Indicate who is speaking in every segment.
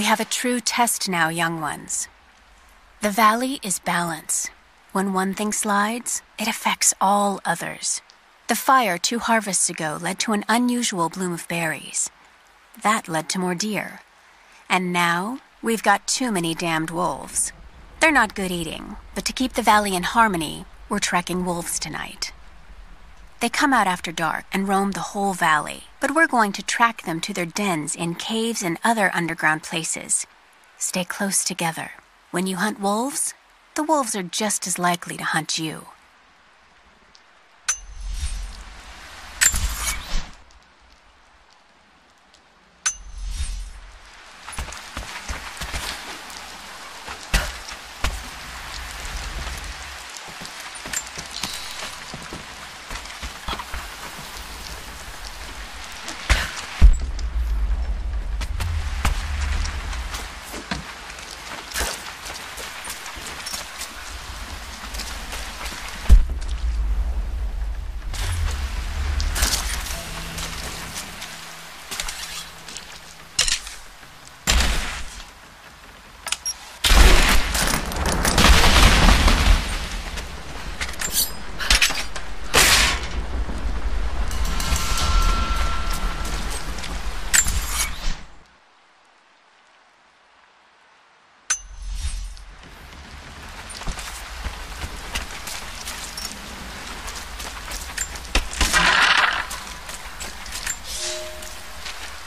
Speaker 1: We have a true test now, young ones. The valley is balance. When one thing slides, it affects all others. The fire two harvests ago led to an unusual bloom of berries. That led to more deer. And now, we've got too many damned wolves. They're not good eating, but to keep the valley in harmony, we're tracking wolves tonight. They come out after dark and roam the whole valley, but we're going to track them to their dens in caves and other underground places. Stay close together. When you hunt wolves, the wolves are just as likely to hunt you.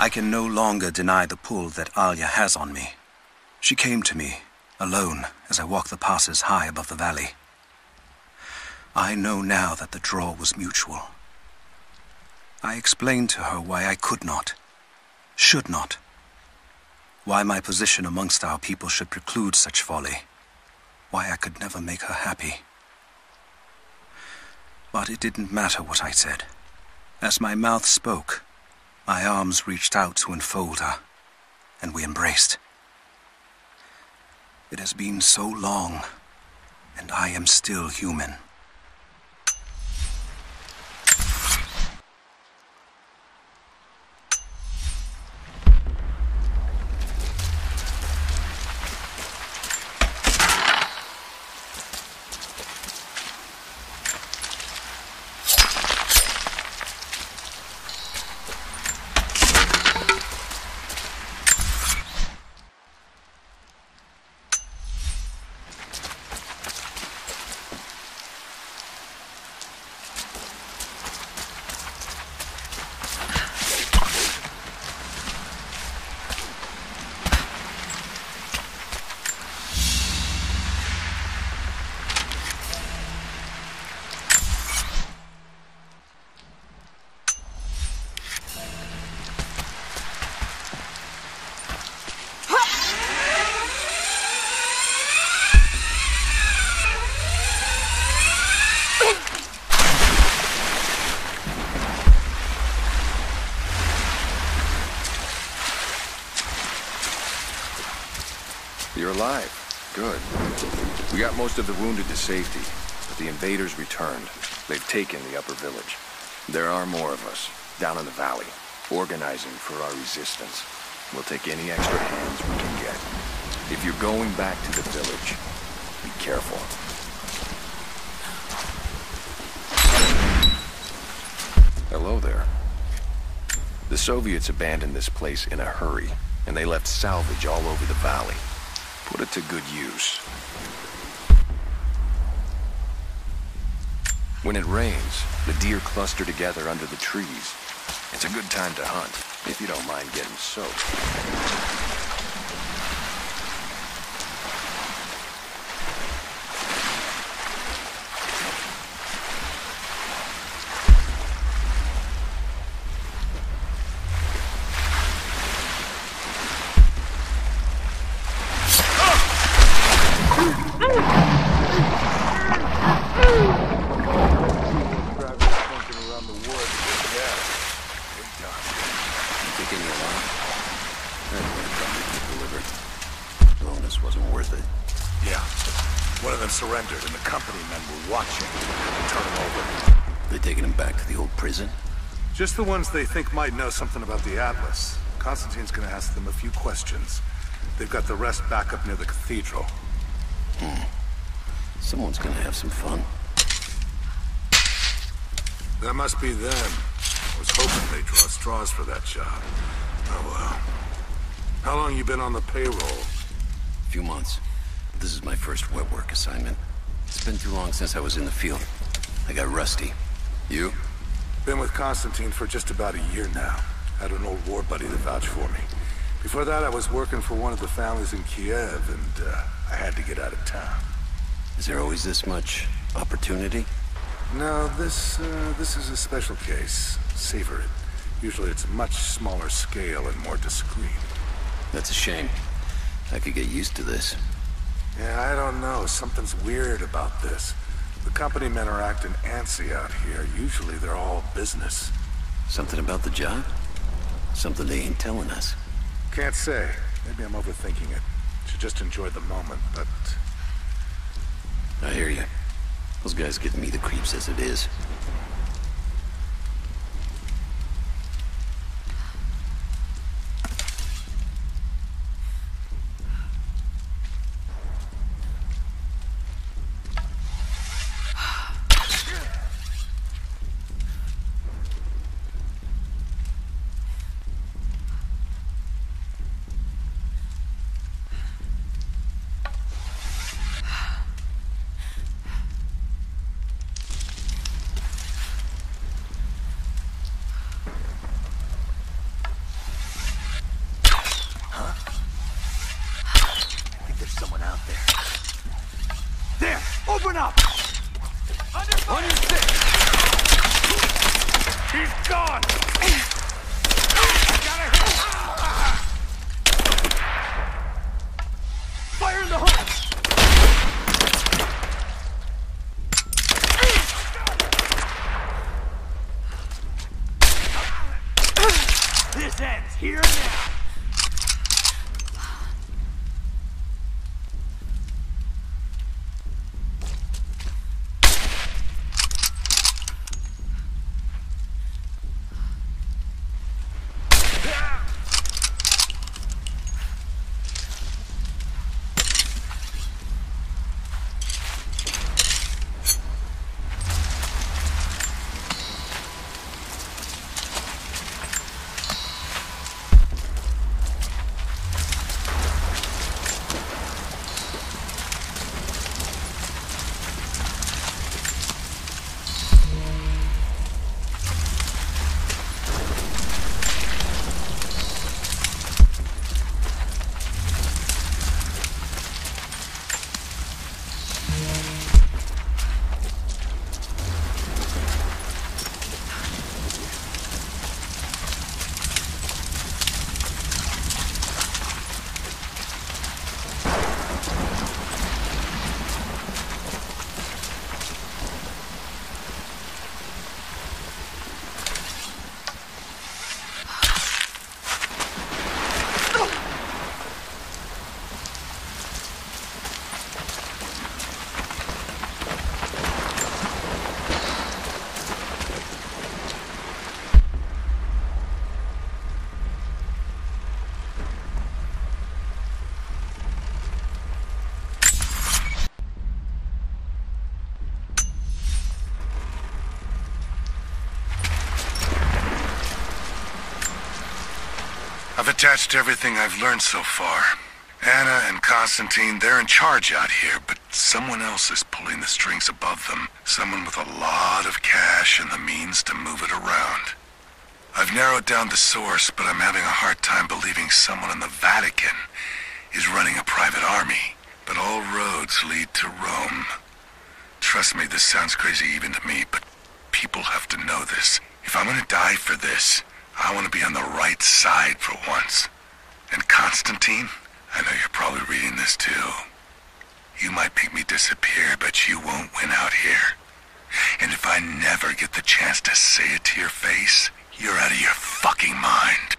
Speaker 2: I can no longer deny the pull that Alia has on me. She came to me, alone, as I walked the passes high above the valley. I know now that the draw was mutual. I explained to her why I could not, should not, why my position amongst our people should preclude such folly, why I could never make her happy. But it didn't matter what I said. As my mouth spoke, my arms reached out to enfold her, and we embraced. It has been so long, and I am still human.
Speaker 3: You're alive. Good. We got most of the wounded to safety, but the invaders returned. They've taken the upper village. There are more of us, down in the valley, organizing for our resistance. We'll take any extra hands we can get. If you're going back to the village, be careful. Hello there. The Soviets abandoned this place in a hurry, and they left salvage all over the valley. Put it to good use. When it rains, the deer cluster together under the trees. It's a good time to hunt, if you don't mind getting soaked.
Speaker 2: Think any alarm? That would have come to be delivered. Bonus wasn't worth it.
Speaker 4: Yeah. One of them surrendered, and the company men were watching. Turn him over.
Speaker 2: They taking him back to the old prison?
Speaker 4: Just the ones they think might know something about the Atlas. Constantine's gonna ask them a few questions. They've got the rest back up near the cathedral.
Speaker 5: Hmm. Someone's gonna have some fun.
Speaker 4: That must be them. I was hoping they'd draw straws for that job. Oh well. How long you been on the payroll?
Speaker 5: A few months. This is my first wet work assignment. It's been too long since I was in the field. I got rusty. You?
Speaker 4: Been with Constantine for just about a year now. Had an old war buddy to vouch for me. Before that, I was working for one of the families in Kiev, and uh, I had to get out of town.
Speaker 5: Is there always this much opportunity?
Speaker 4: No, this, uh, this is a special case. Savor it. Usually it's much smaller scale and more discreet.
Speaker 5: That's a shame. I could get used to this.
Speaker 4: Yeah, I don't know. Something's weird about this. The company men are acting antsy out here. Usually they're all business.
Speaker 5: Something about the job? Something they ain't telling us.
Speaker 4: Can't say. Maybe I'm overthinking it. Should just enjoy the moment, but...
Speaker 5: I hear you. Those guys give me the creeps as it is.
Speaker 4: Open up! Under fire! On your! He's gone! I gotta! Fire in the hole! This ends here now! I've attached everything I've learned so far. Ana and Constantine, they're in charge out here, but someone else is pulling the strings above them. Someone with a lot of cash and the means to move it around. I've narrowed down the source, but I'm having a hard time believing someone in the Vatican is running a private army. But all roads lead to Rome. Trust me, this sounds crazy even to me, but people have to know this. If I'm gonna die for this, I want to be on the right side for once. And Constantine, I know you're probably reading this too. You might make me disappear, but you won't win out here. And if I never get the chance to say it to your face, you're out of your fucking mind.